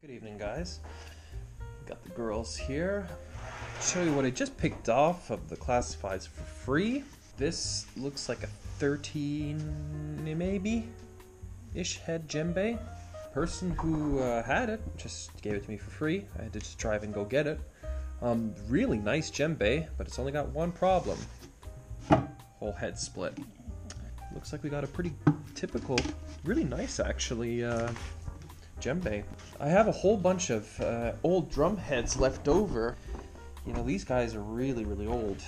Good evening, guys. Got the girls here. Show you what I just picked off of the classifieds for free. This looks like a 13, maybe, ish head djembe. Person who uh, had it just gave it to me for free. I had to just drive and go get it. Um, really nice djembe, but it's only got one problem. Whole head split. Looks like we got a pretty typical, really nice actually, uh, djembe. I have a whole bunch of uh, old drum heads left over. You know, these guys are really, really old.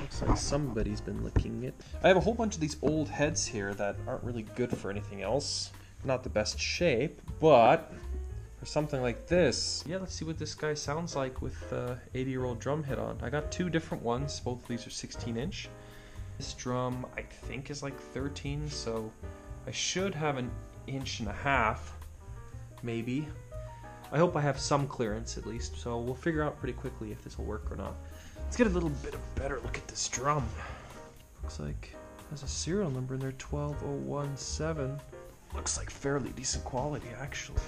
Looks like somebody's been licking it. I have a whole bunch of these old heads here that aren't really good for anything else. Not the best shape, but for something like this, yeah, let's see what this guy sounds like with uh, 80 year old drum head on. I got two different ones, both of these are 16 inch. This drum, I think, is like 13, so I should have an inch and a half, maybe. I hope I have some clearance at least, so we'll figure out pretty quickly if this will work or not. Let's get a little bit of better look at this drum. Looks like has a serial number in there, 12017. Looks like fairly decent quality, actually.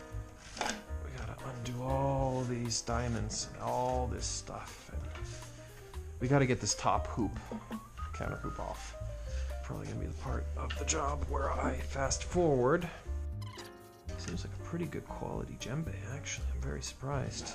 We gotta undo all these diamonds and all this stuff. And we gotta get this top hoop, counter hoop off. Probably gonna be the part of the job where I fast forward. Seems like a pretty good quality djembe, actually. I'm very surprised.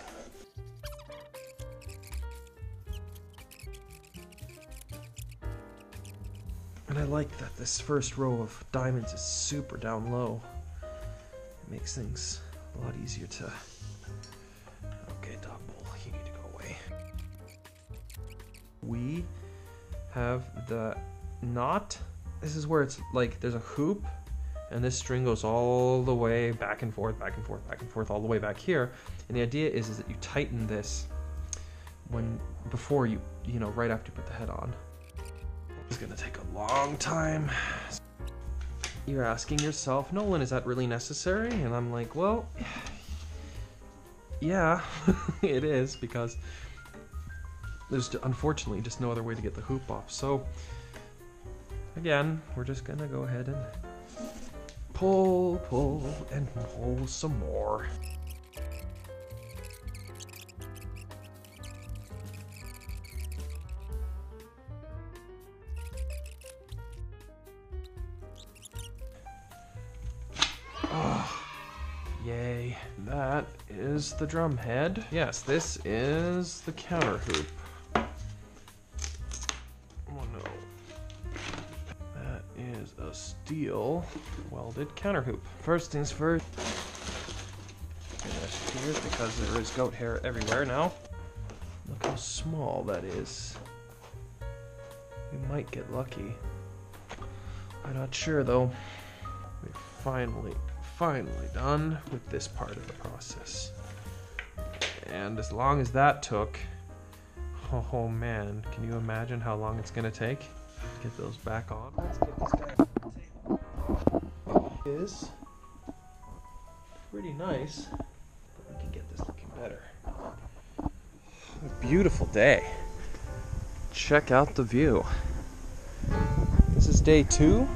And I like that this first row of diamonds is super down low. It makes things a lot easier to... Okay, dog bowl, you need to go away. We have the knot. This is where it's like there's a hoop and this string goes all the way back and forth, back and forth, back and forth, all the way back here. And the idea is, is that you tighten this when before you, you know, right after you put the head on. It's gonna take a long time. You're asking yourself, Nolan, is that really necessary? And I'm like, well, yeah, it is because there's unfortunately just no other way to get the hoop off. So again, we're just gonna go ahead and pull, pull, and pull some more. Oh, yay. That is the drum head. Yes, this is the counter hoop. Steel welded counter hoop. First things first. Here because there is goat hair everywhere now. Look how small that is. We might get lucky. I'm not sure though. We're finally, finally done with this part of the process. And as long as that took, oh, oh man, can you imagine how long it's gonna take? Get those back on. Is pretty nice, but we can get this looking better. A beautiful day. Check out the view. This is day two.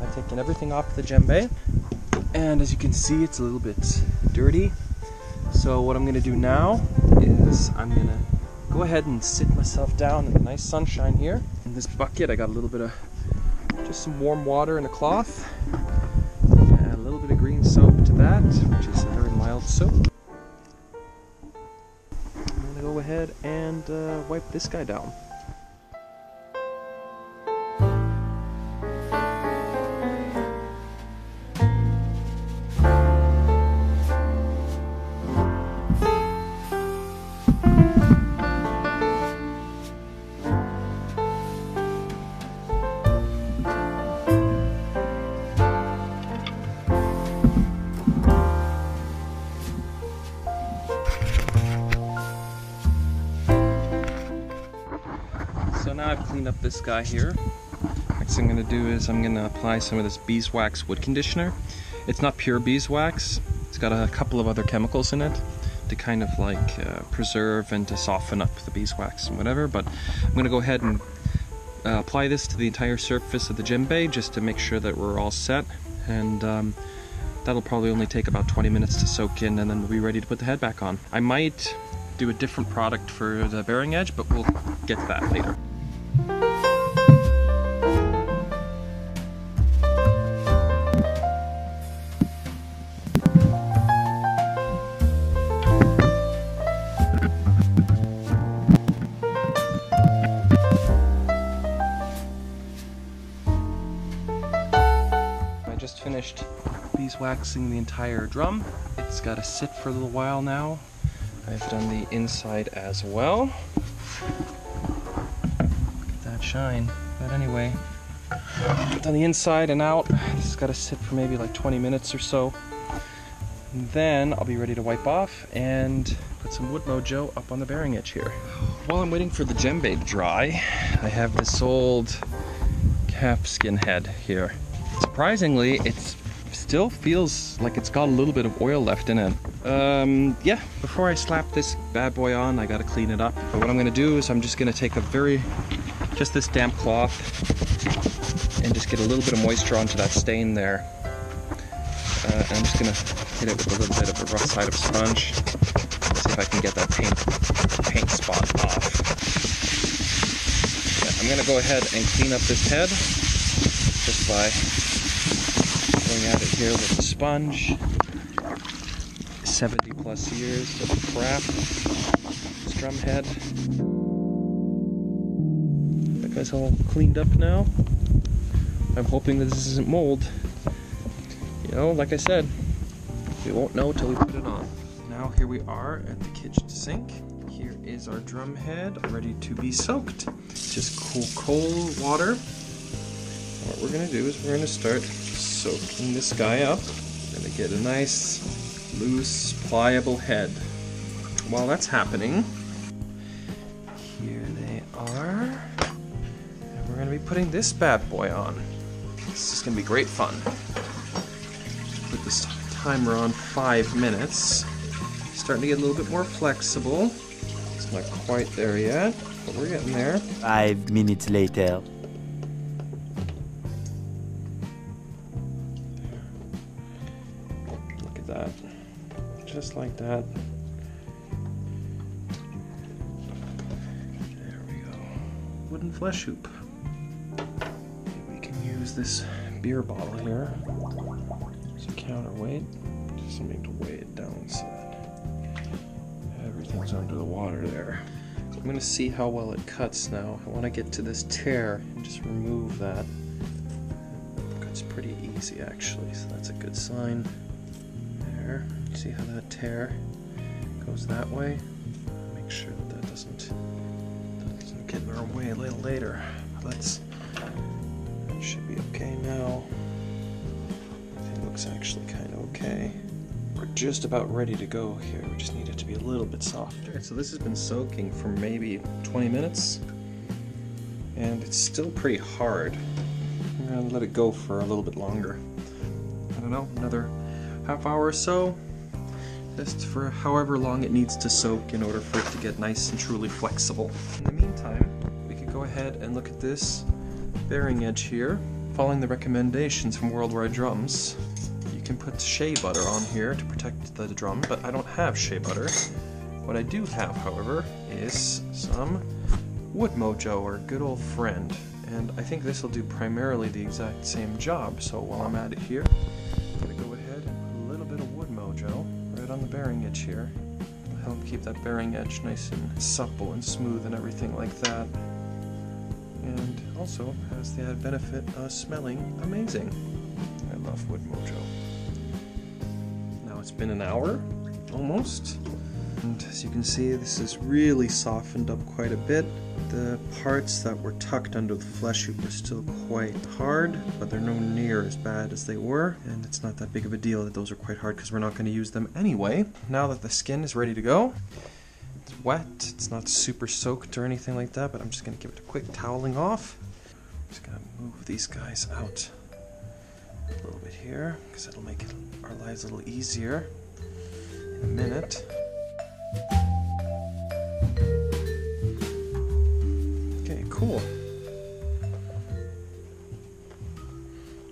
I've taken everything off the djembe, and as you can see, it's a little bit dirty. So what I'm gonna do now is I'm gonna go ahead and sit myself down in the nice sunshine here. In this bucket, I got a little bit of just some warm water and a cloth that, which is a very mild soap. I'm to go ahead and uh, wipe this guy down. This guy here. Next thing I'm gonna do is I'm gonna apply some of this beeswax wood conditioner. It's not pure beeswax. It's got a couple of other chemicals in it to kind of like uh, preserve and to soften up the beeswax and whatever. But I'm gonna go ahead and uh, apply this to the entire surface of the djembe just to make sure that we're all set. And um, That'll probably only take about 20 minutes to soak in and then we'll be ready to put the head back on. I might do a different product for the bearing edge, but we'll get to that later. Beeswaxing the entire drum. It's got to sit for a little while now. I've done the inside as well. Look at that shine. But anyway, done the inside and out. This has got to sit for maybe like 20 minutes or so. And then I'll be ready to wipe off and put some Wood Mojo up on the bearing edge here. While I'm waiting for the djembe to dry, I have this old calfskin head here. Surprisingly, it still feels like it's got a little bit of oil left in it. Um, yeah, before I slap this bad boy on, I gotta clean it up. But what I'm gonna do is I'm just gonna take a very, just this damp cloth and just get a little bit of moisture onto that stain there. Uh, and I'm just gonna hit it with a little bit of a rough side of sponge. See if I can get that paint, paint spot off. Yeah, I'm gonna go ahead and clean up this head just by going at it here with a sponge. 70 plus years of crap. This drum head. That guy's all cleaned up now. I'm hoping that this isn't mold. You know, like I said, we won't know till we put it on. Now here we are at the kitchen sink. Here is our drum head ready to be soaked. Just cool cold water. What we're gonna do is we're gonna start soaking this guy up. Gonna get a nice, loose, pliable head. While that's happening, here they are. And we're gonna be putting this bad boy on. This is gonna be great fun. Put this timer on five minutes. Starting to get a little bit more flexible. It's not quite there yet, but we're getting there. Five minutes later. Just like that. There we go. Wooden flesh hoop. We can use this beer bottle here as a counterweight. Just something to weigh it down so that everything's under the water there. I'm gonna see how well it cuts now. I wanna get to this tear and just remove that. It cuts pretty easy actually, so that's a good sign. See how that tear goes that way? Make sure that that doesn't, that doesn't get in our way a little later. Let's, that should be okay now. It looks actually kind of okay. We're just about ready to go here. We just need it to be a little bit softer. So this has been soaking for maybe 20 minutes, and it's still pretty hard. I'm gonna let it go for a little bit longer. I don't know, another half hour or so, just for however long it needs to soak in order for it to get nice and truly flexible. In the meantime, we could go ahead and look at this bearing edge here. Following the recommendations from Worldwide Drums, you can put shea butter on here to protect the drum, but I don't have shea butter. What I do have, however, is some Wood Mojo, our good old friend. And I think this will do primarily the exact same job, so while I'm at it here, edge here. Help keep that bearing edge nice and supple and smooth and everything like that. And also has the added benefit of smelling amazing. I love Wood Mojo. Now it's been an hour, almost. And as you can see, this is really softened up quite a bit. The parts that were tucked under the flesh are still quite hard, but they're no near as bad as they were. And it's not that big of a deal that those are quite hard because we're not going to use them anyway. Now that the skin is ready to go, it's wet, it's not super soaked or anything like that, but I'm just going to give it a quick toweling off. Just going to move these guys out a little bit here because it'll make our lives a little easier in a minute. Okay, cool.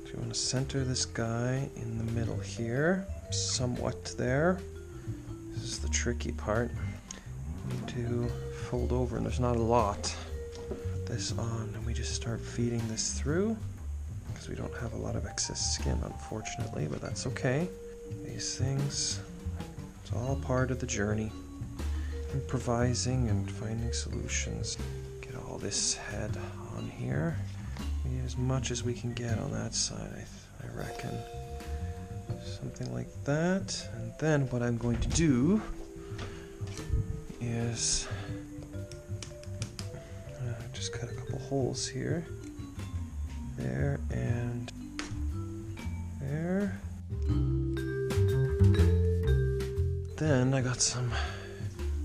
Do you want to center this guy in the middle here, somewhat there. This is the tricky part. Need to fold over, and there's not a lot. Put this on, and we just start feeding this through because we don't have a lot of excess skin, unfortunately, but that's okay. These things, it's all part of the journey. Improvising and finding solutions. Get all this head on here. We need as much as we can get on that side, I, I reckon. Something like that. And then what I'm going to do is uh, just cut a couple holes here. There and there. Then I got some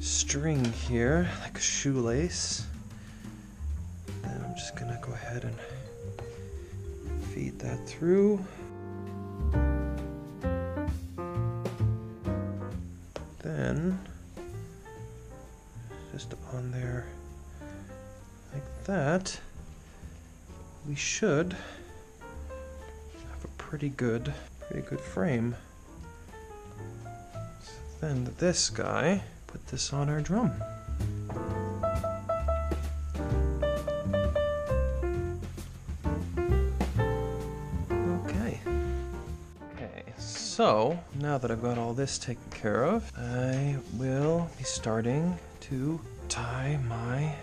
string here, like a shoelace. Then I'm just gonna go ahead and feed that through. Then, just on there, like that, we should have a pretty good, pretty good frame. So then this guy, put this on our drum. Okay. Okay, so now that I've got all this taken care of, I will be starting to tie my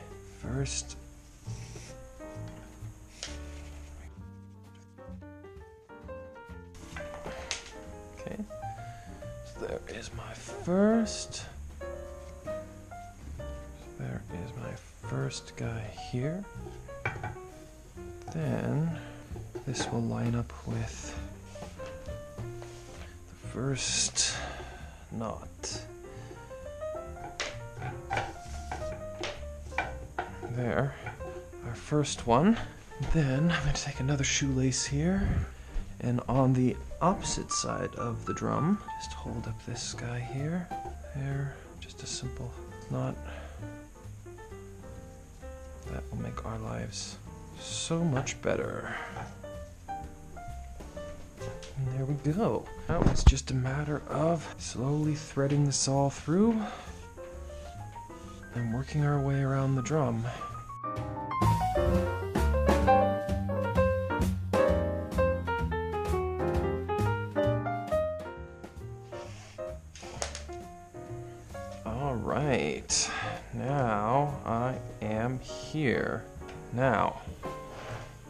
first Okay. So there is my first. First guy here. Then this will line up with the first knot. There, our first one. Then I'm going to take another shoelace here, and on the opposite side of the drum, just hold up this guy here. There, just a simple knot. Our lives so much better. And there we go. Now it's just a matter of slowly threading this all through and working our way around the drum. Now,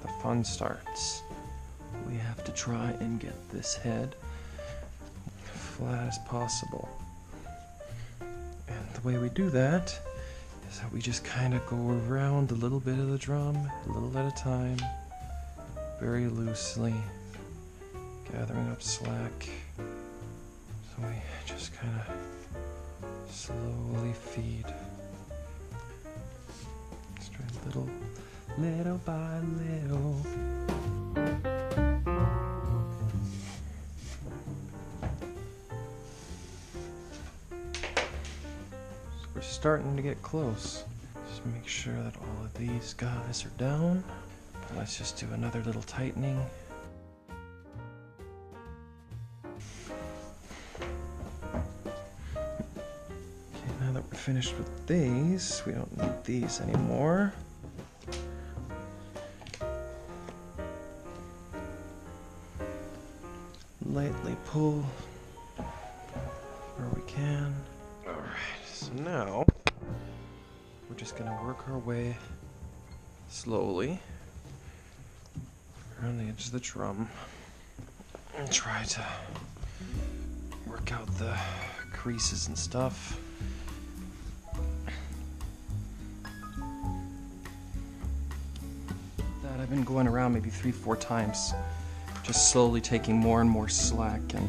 the fun starts. We have to try and get this head flat as possible. And the way we do that is that we just kind of go around a little bit of the drum, a little at a time, very loosely, gathering up slack. So we just kind of slowly feed. Just try little, little by little. We're starting to get close. Just make sure that all of these guys are down. Let's just do another little tightening. Okay, now that we're finished with these, we don't need these anymore. Lightly pull where we can. Alright, so now we're just gonna work our way slowly around the edge of the drum and try to work out the creases and stuff. That I've been going around maybe three, four times, just slowly taking more and more slack and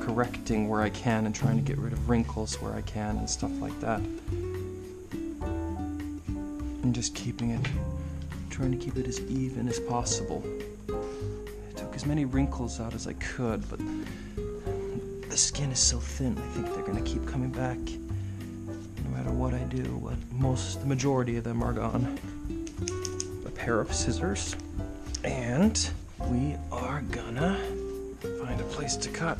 correcting where I can and trying to get rid of wrinkles where I can and stuff like that. And just keeping it, trying to keep it as even as possible. I took as many wrinkles out as I could, but the skin is so thin, I think they're gonna keep coming back no matter what I do. But most, the majority of them are gone. A pair of scissors and we place to cut.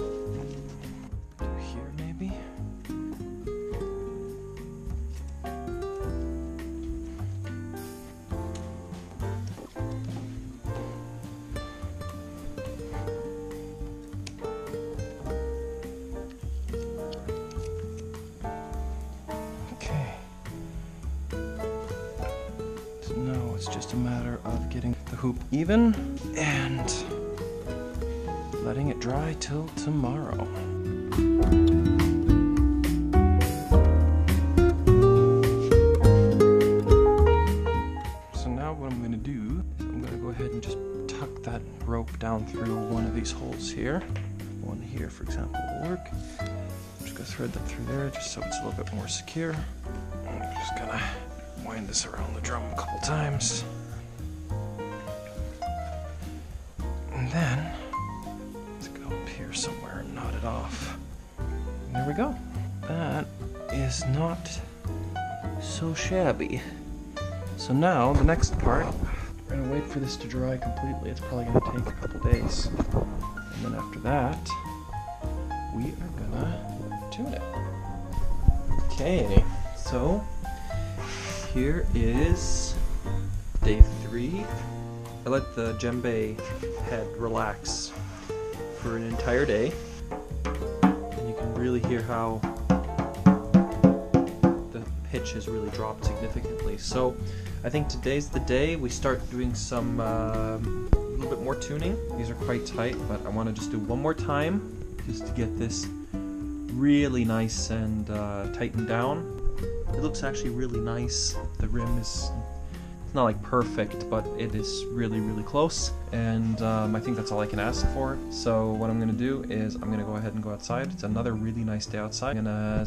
Of these holes here. One here, for example, will work. I'm just to thread that through there just so it's a little bit more secure. I'm just to wind this around the drum a couple times. And then let's go up here somewhere and knot it off. And there we go. That is not so shabby. So now the next part, we're gonna wait for this to dry completely. It's probably gonna take a couple days. And then after that, we are gonna tune it. Okay, so here is day three. I let the djembe head relax for an entire day. And you can really hear how pitch has really dropped significantly. So I think today's the day we start doing some um a little bit more tuning. These are quite tight, but I want to just do one more time just to get this really nice and uh, tightened down. It looks actually really nice. The rim is it's not like perfect, but it is really, really close. And um, I think that's all I can ask for. So what I'm gonna do is I'm gonna go ahead and go outside. It's another really nice day outside. I'm gonna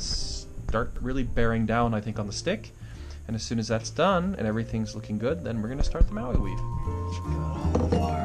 start really bearing down, I think, on the stick. And as soon as that's done and everything's looking good, then we're gonna start the Mali weave.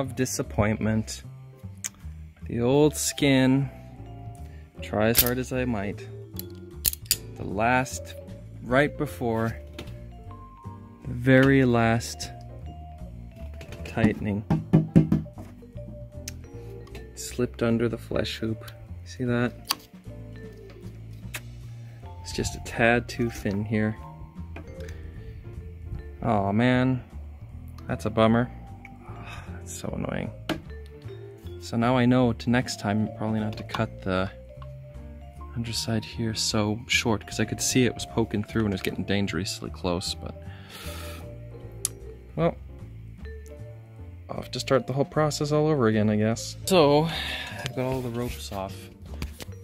Of disappointment. The old skin, try as hard as I might. The last, right before, the very last tightening. Slipped under the flesh hoop. See that? It's just a tad too thin here. Oh man, that's a bummer. So annoying. So now I know to next time probably not to cut the underside here so short because I could see it was poking through and it was getting dangerously close, but well, I'll have to start the whole process all over again, I guess. So I've got all the ropes off,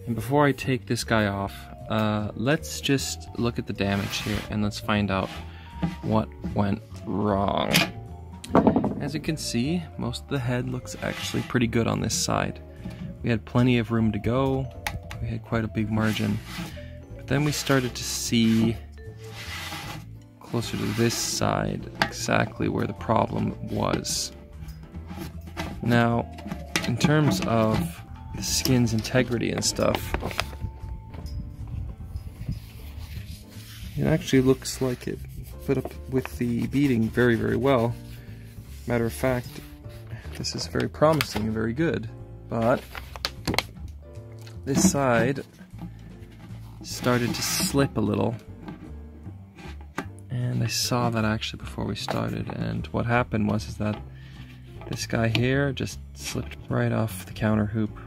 and before I take this guy off, uh, let's just look at the damage here and let's find out what went wrong. As you can see, most of the head looks actually pretty good on this side. We had plenty of room to go, we had quite a big margin. But then we started to see closer to this side exactly where the problem was. Now, in terms of the skin's integrity and stuff, it actually looks like it put up with the beating very, very well. Matter of fact, This is very promising and very good, but this side started to slip a little. And I saw that actually before we started, and what happened was is that this guy here just slipped right off the counter hoop,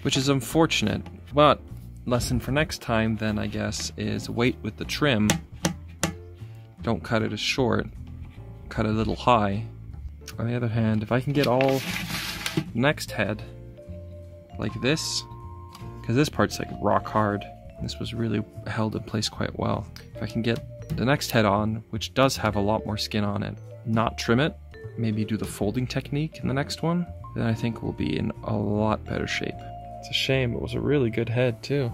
which is unfortunate, but lesson for next time then I guess is wait with the trim. Don't cut it as short, cut it a little high. On the other hand, if I can get all next head like this, because this part's like rock hard, this was really held in place quite well. If I can get the next head on, which does have a lot more skin on it, not trim it, maybe do the folding technique in the next one, then I think we'll be in a lot better shape. It's a shame, it was a really good head too.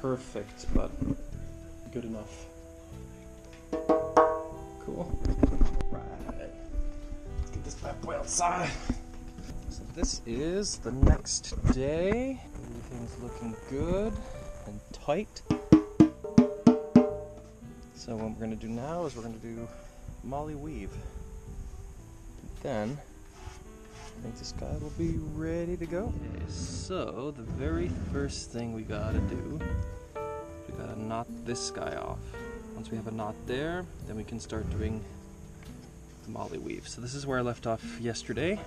Perfect, but good enough. Cool. Right. Let's get this bad boy outside. So this is the next day. Everything's looking good and tight. So what we're gonna do now is we're gonna do Mali weave. Then I think this guy will be ready to go. Okay, so the very first thing we gotta do, we gotta knot this guy off. Once we have a knot there, then we can start doing the Mali weave. So this is where I left off yesterday.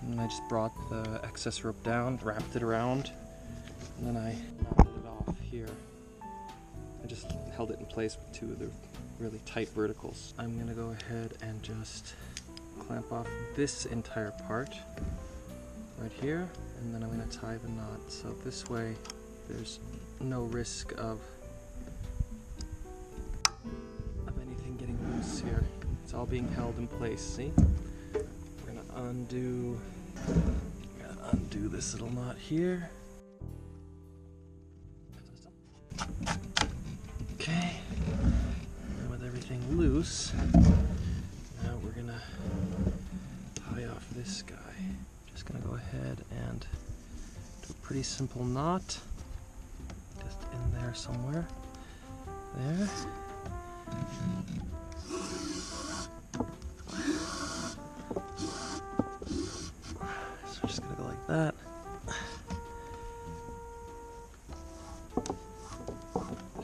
And I just brought the excess rope down, wrapped it around, and then I knotted it off here. I just held it in place with two of the really tight verticals. I'm gonna go ahead and just clamp off this entire part right here and then I'm going to tie the knot. So this way there's no risk of of anything getting loose here. It's all being held in place see? We're going to undo undo this little knot here this guy. Just gonna go ahead and do a pretty simple knot. Just in there somewhere. There. So just gonna go like that.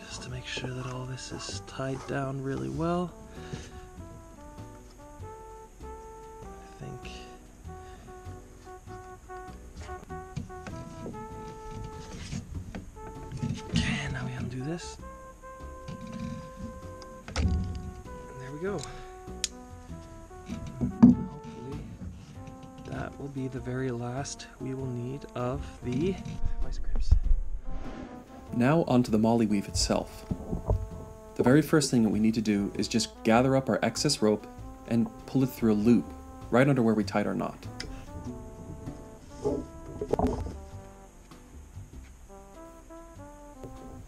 Just to make sure that all this is tied down really well. Now onto the Mali weave itself. The very first thing that we need to do is just gather up our excess rope and pull it through a loop right under where we tied our knot.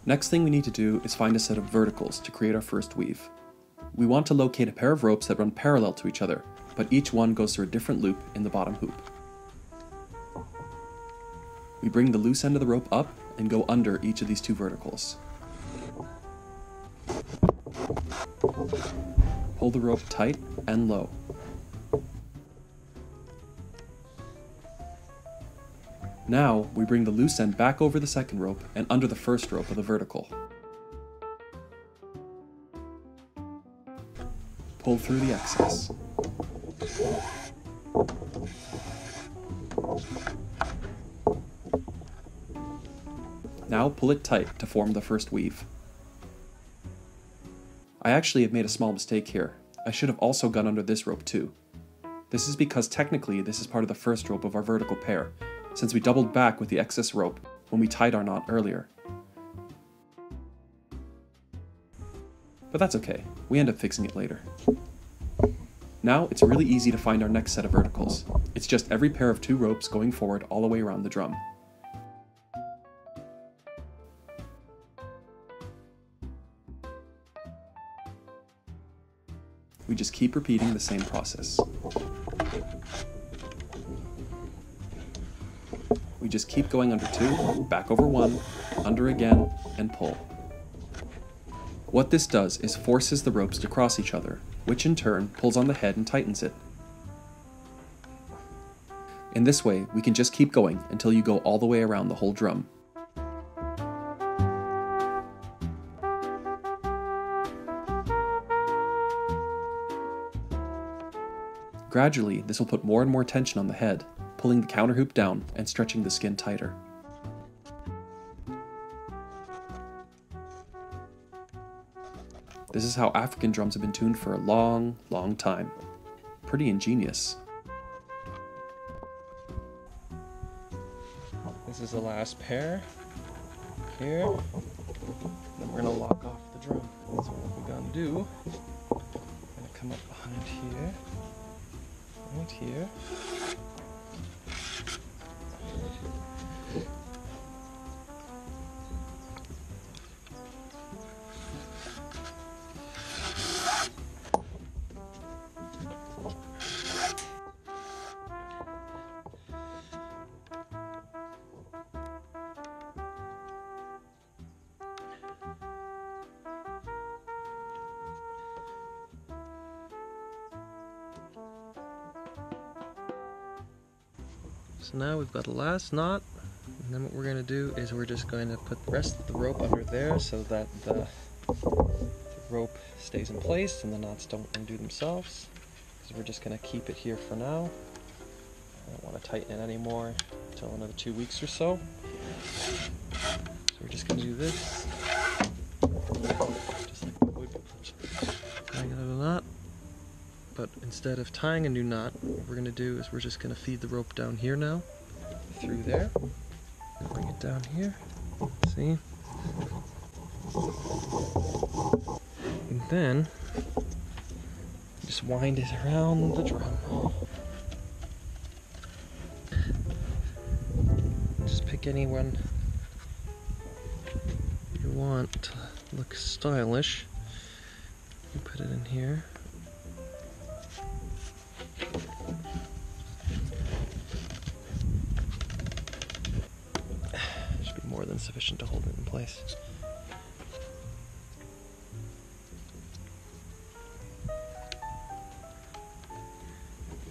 Next thing we need to do is find a set of verticals to create our first weave. We want to locate a pair of ropes that run parallel to each other, but each one goes through a different loop in the bottom hoop. We bring the loose end of the rope up and go under each of these two verticals. Pull the rope tight and low. Now, we bring the loose end back over the second rope and under the first rope of the vertical. Pull through the excess. Now pull it tight to form the first weave. I actually have made a small mistake here. I should have also gone under this rope too. This is because technically this is part of the first rope of our vertical pair, since we doubled back with the excess rope when we tied our knot earlier. But that's okay, we end up fixing it later. Now it's really easy to find our next set of verticals. It's just every pair of two ropes going forward all the way around the drum. Just keep repeating the same process. We just keep going under two, back over one, under again, and pull. What this does is forces the ropes to cross each other, which in turn pulls on the head and tightens it. In this way, we can just keep going until you go all the way around the whole drum. Gradually, this will put more and more tension on the head, pulling the counter hoop down and stretching the skin tighter. This is how African drums have been tuned for a long, long time. Pretty ingenious. This is the last pair. Here. Then we're gonna lock off the drum. So what we're gonna do, I'm gonna come up behind here. Here. Now we've got a last knot, and then what we're going to do is we're just going to put the rest of the rope under there so that the, the rope stays in place and the knots don't undo themselves. Because we're just going to keep it here for now. I don't want to tighten it anymore until another two weeks or so. So we're just going to do this, just like we would tying another knot. But instead of tying a new knot, what we're to do is we're just to feed the rope down here now, through there. And bring it down here. See? And then just wind it around the drum. Just pick anyone you want to look stylish. You put it in here. Sufficient to hold it in place.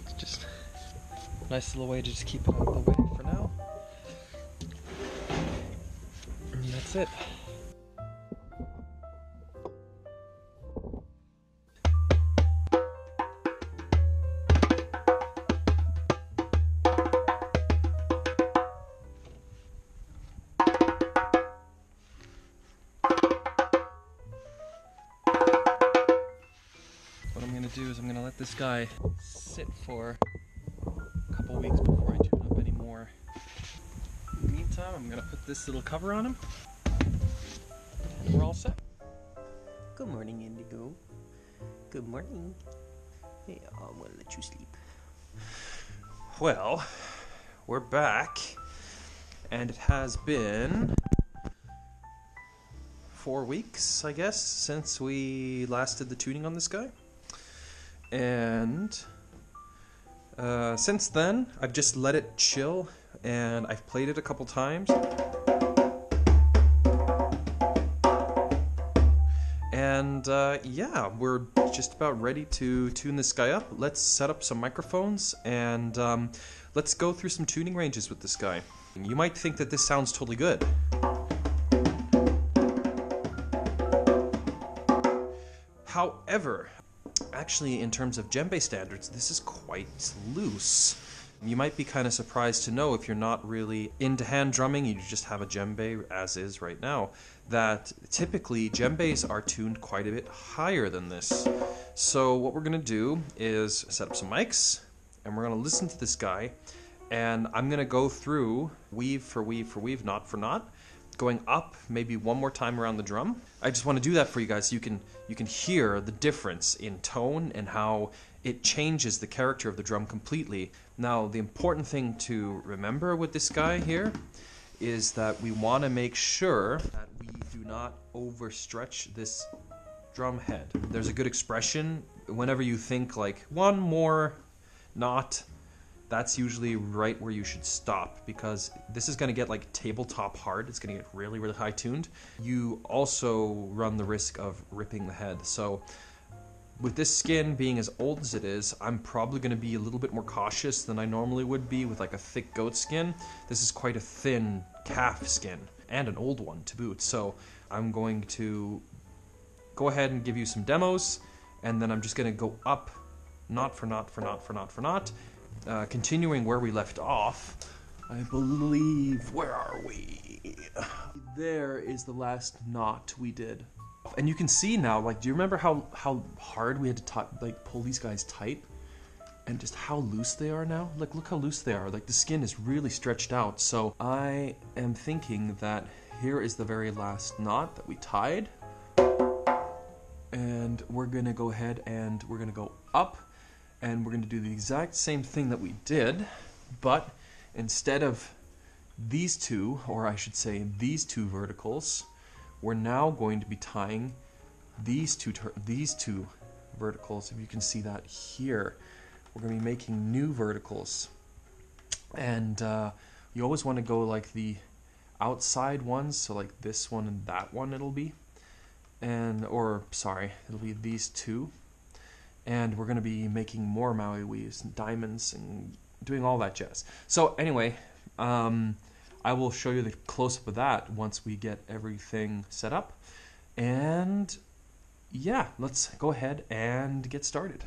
It's just a nice little way to just keep it out of the way for now. And that's it. This guy sit for a couple weeks before I tune up anymore. In the meantime, I'm gonna put this little cover on him. And we're all set. Good morning, Indigo. Good morning. Hey, I'm gonna let you sleep. Well, we're back, and it has been four weeks, I guess, since we last did the tuning on this guy. And uh, since then, I've just let it chill, and I've played it a couple times. And uh, yeah, we're just about ready to tune this guy up. Let's set up some microphones and um, let's go through some tuning ranges with this guy. You might think that this sounds totally good. However, actually, in terms of djembe standards, this is quite loose. You might be kind of surprised to know if you're not really into hand drumming, you just have a djembe as is right now, that typically djembes are tuned quite a bit higher than this. So what we're gonna do is set up some mics, and we're gonna listen to this guy, and I'm gonna go through weave for weave for weave, knot for knot, going up maybe one more time around the drum. I just want to do that for you guys so you can you can hear the difference in tone and how it changes the character of the drum completely. Now, the important thing to remember with this guy here is that we want to make sure that we do not overstretch this drum head. There's a good expression whenever you think like one more knot that's usually right where you should stop because this is going to get like tabletop hard. It's going to get really, really high tuned. You also run the risk of ripping the head. So, with this skin being as old as it is, I'm probably going to be a little bit more cautious than I normally would be with like a thick goat skin. This is quite a thin calf skin and an old one to boot. So, I'm going to go ahead and give you some demos and then I'm just going to go up knot for knot for knot for knot for knot uh, continuing where we left off, I believe. Where are we? There is the last knot we did. And you can see now, like, do you remember how how hard we had to like pull these guys tight, and just how loose they are now? Like, look how loose they are. Like the skin is really stretched out. So I am thinking that here is the very last knot that we tied, and we're gonna go ahead and we're gonna go up, and we're gonna do the exact same thing that we did, but instead of these two, or I should say these two verticals, we're now going to be tying these two these two verticals. If you can see that here, we're going to be making new verticals, and uh, you always want to go like the outside ones, so like this one and that one. It'll be, and or sorry, it'll be these two, and we're going to be making more Mali weaves and diamonds and doing all that jazz. So anyway. Um, I will show you the close up of that once we get everything set up. And yeah, let's go ahead and get started.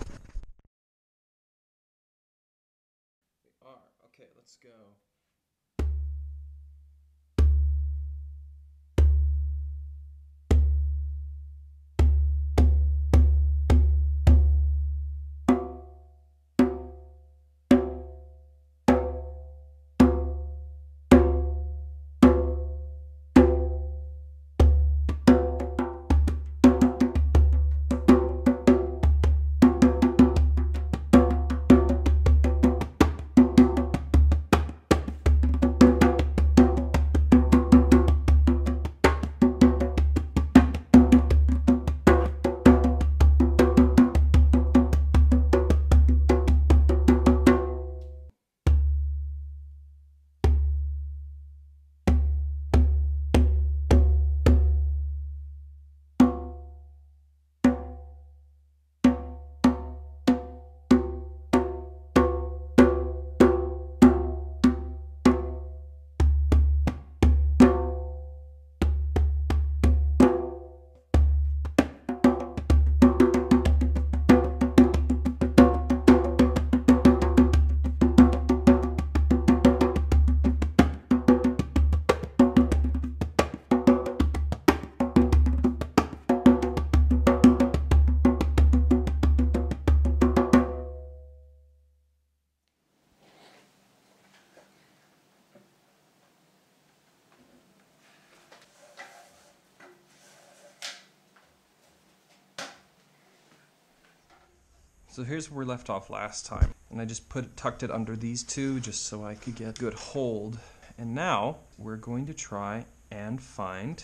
So here's where we left off last time. And I just put tucked it under these two just so I could get good hold. And now we're going to try and find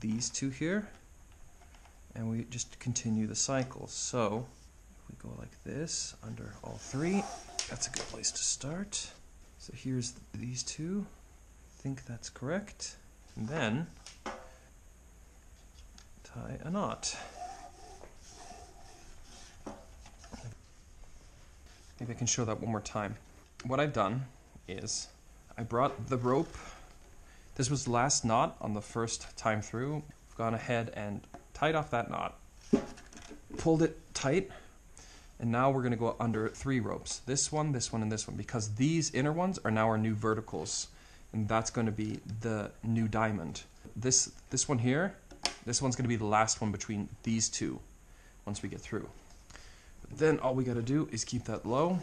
these two here. And we just continue the cycle. So we go like this under all three, that's a good place to start. So here's these two. I think that's correct. And then tie a knot. Maybe I can show that one more time. What I've done is I brought the rope. This was the last knot on the first time through. I've gone ahead and tied off that knot, pulled it tight, and now we're going to go under three ropes. This one, this one, and this one, because these inner ones are now our new verticals, and that's going to be the new diamond. This this one here, this one's going to be the last one between these two once we get through. Then all we got to do is keep that low.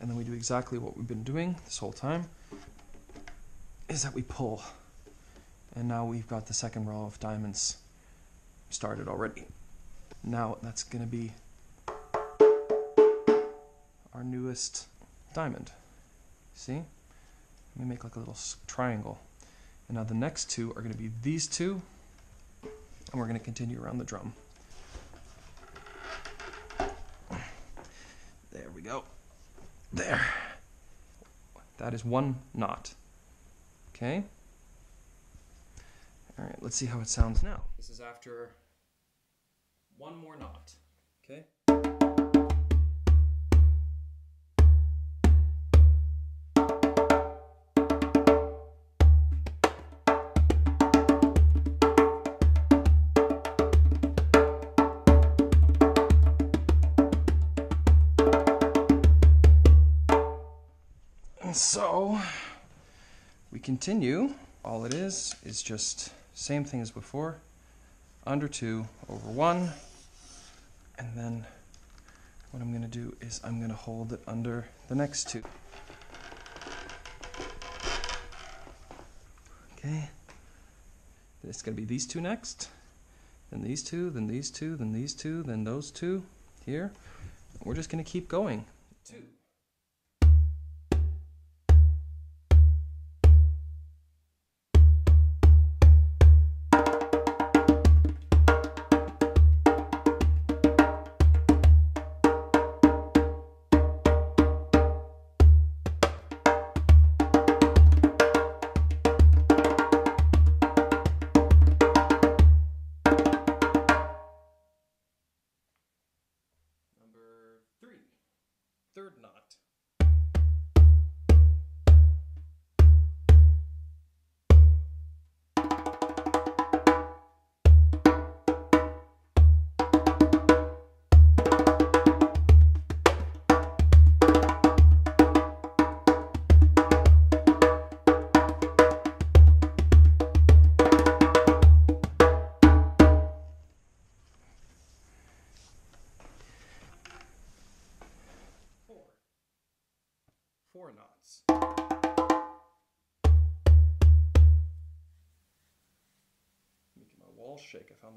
And then we do exactly what we've been doing this whole time. Is that we pull. And now we've got the second row of diamonds started already. Now that's to be our newest diamond. See? Let me make like a little triangle. And now the next two are to be these two. And we're to continue around the drum. There we go. There. That is one knot. Okay? All right, let's see how it sounds now. This is after one more knot. Okay? And so we continue. All it is is just same thing as before. under two over one. And then what I'm gonna do is I'm gonna hold it under the next two. Okay. It's gonna be these two next, then these two, then these two, then these two, then those two here. We're just gonna keep going. Two.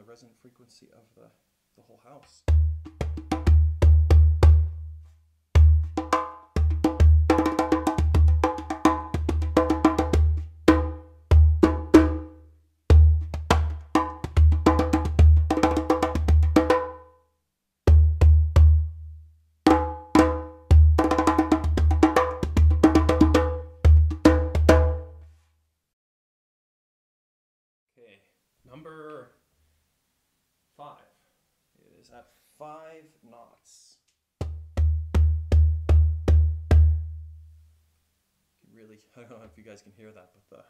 The resonant frequency of the, the whole house. Is at five knots. Really, I don't know if you guys can hear that, but the,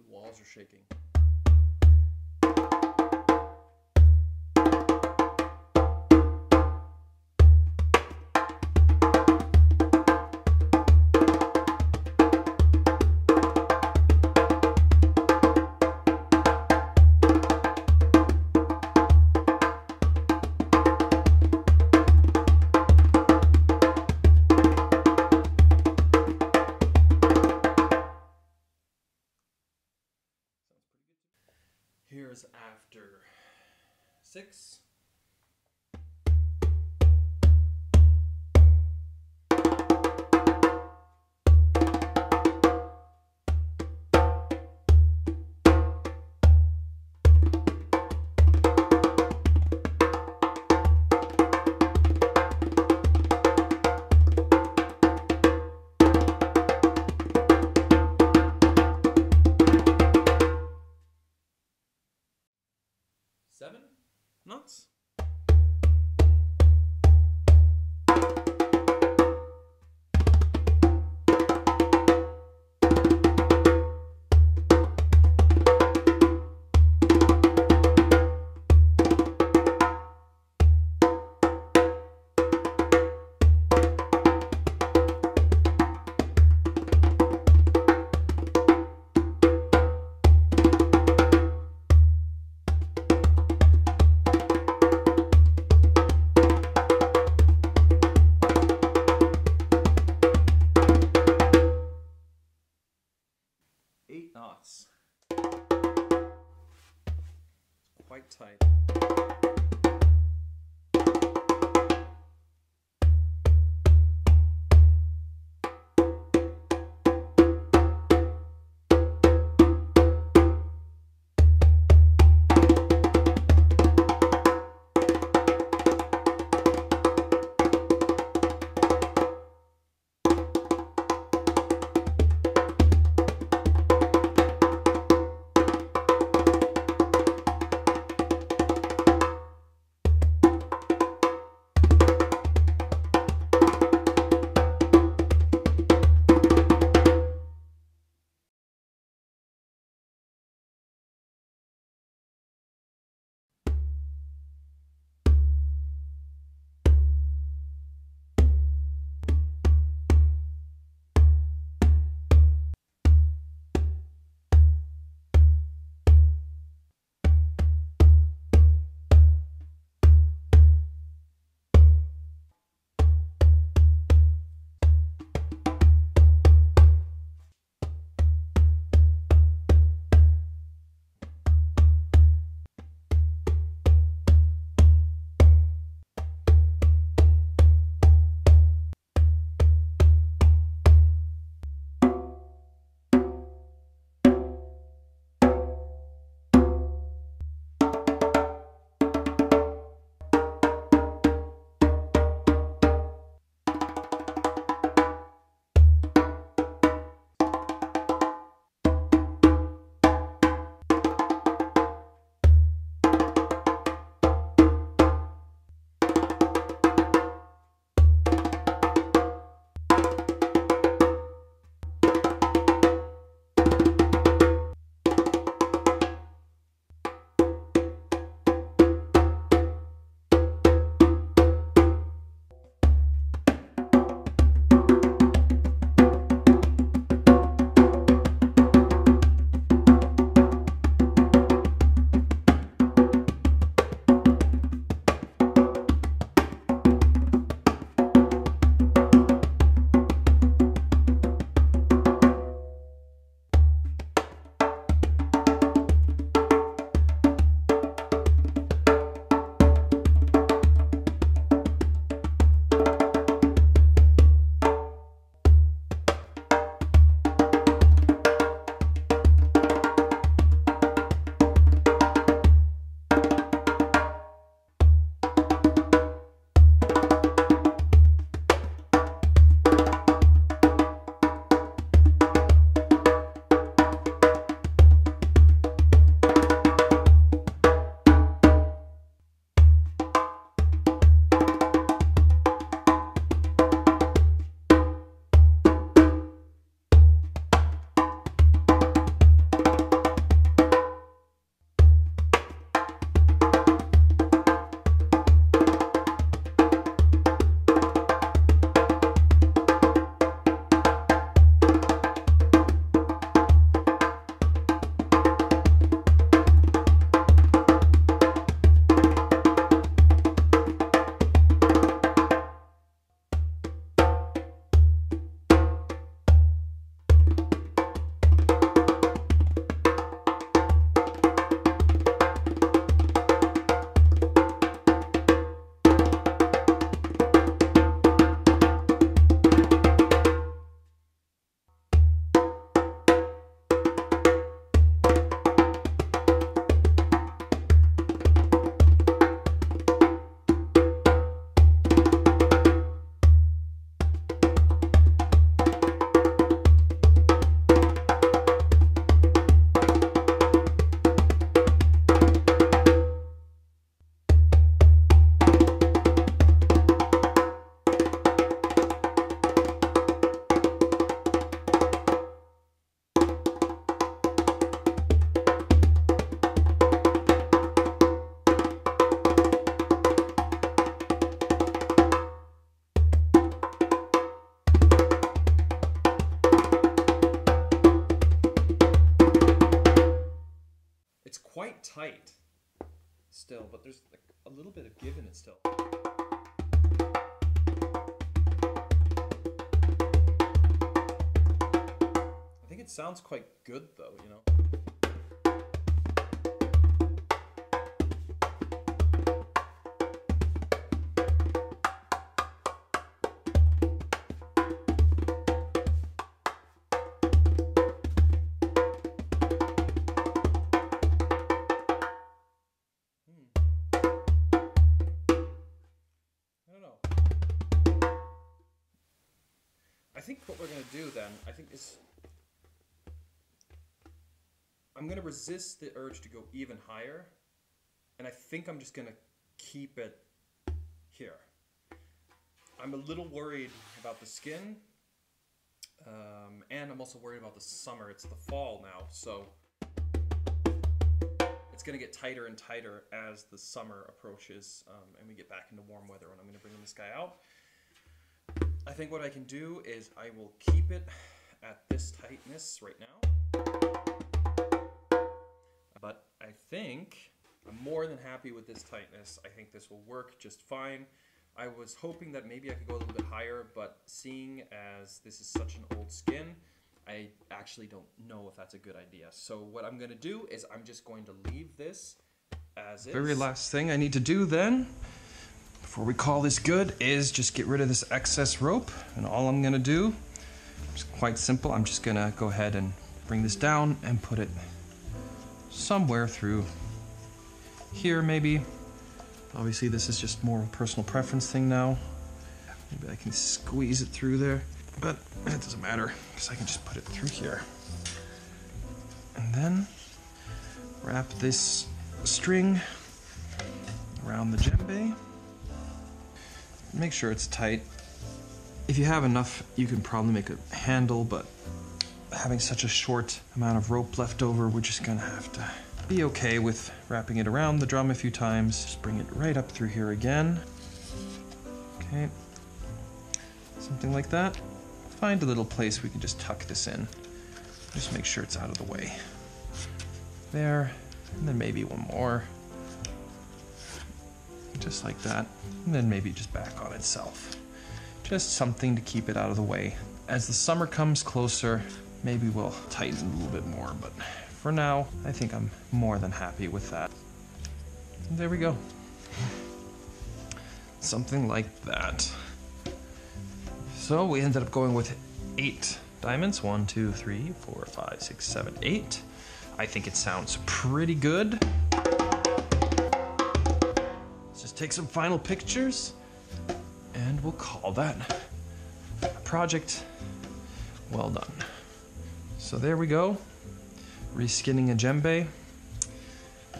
the walls are shaking. It sounds quite good though, you know. Hmm. Know. I think what we're gonna do then, I think is I'm gonna resist the urge to go even higher, and I think I'm just gonna keep it here. I'm a little worried about the skin, um, and I'm also worried about the summer. It's the fall now, so it's gonna get tighter and tighter as the summer approaches, um, and we get back into warm weather. And I'm gonna bring this guy out. I think what I can do is I will keep it at this tightness right now. But I think I'm more than happy with this tightness. I think this will work just fine. I was hoping that maybe I could go a little bit higher, but seeing as this is such an old skin, I actually don't know if that's a good idea. So what I'm gonna do is I'm just going to leave this as is. Very last thing I need to do then, before we call this good, is just get rid of this excess rope. And all I'm gonna do is quite simple. I'm just gonna go ahead and bring this down and put it somewhere through here maybe. Obviously this is just more of a personal preference thing now. Maybe I can squeeze it through there, but it doesn't matter because I can just put it through here. And then wrap this string around the djembe. Make sure it's tight. If you have enough, you can probably make a handle, but having such a short amount of rope left over, we're just gonna have to be okay with wrapping it around the drum a few times. Just bring it right up through here again. Okay. Something like that. Find a little place we can just tuck this in. Just make sure it's out of the way. There. And then maybe one more. Just like that. And then maybe just back on itself. Just something to keep it out of the way. As the summer comes closer, maybe we'll tighten a little bit more, but for now, I think I'm more than happy with that. And there we go. Something like that. So we ended up going with eight diamonds. One, two, three, four, five, six, seven, eight. I think it sounds pretty good. Let's just take some final pictures and we'll call that project well done. So there we go. Reskinning a djembe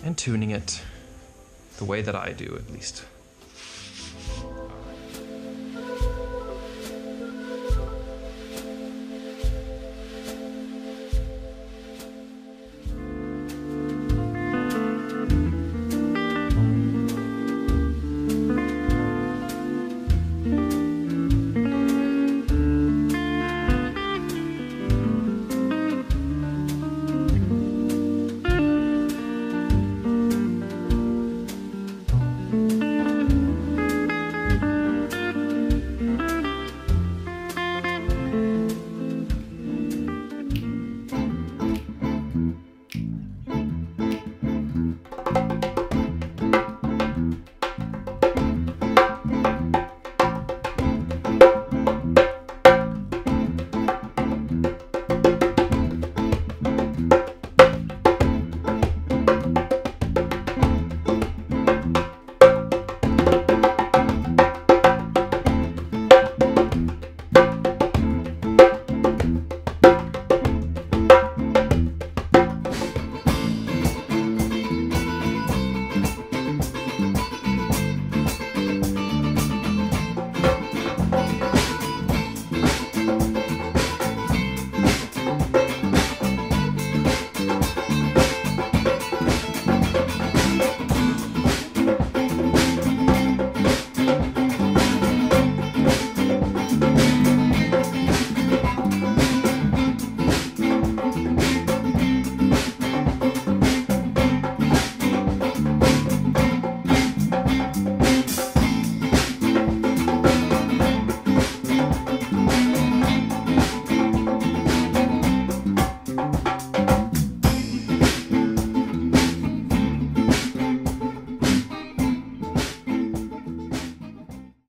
and tuning it the way that I do, at least.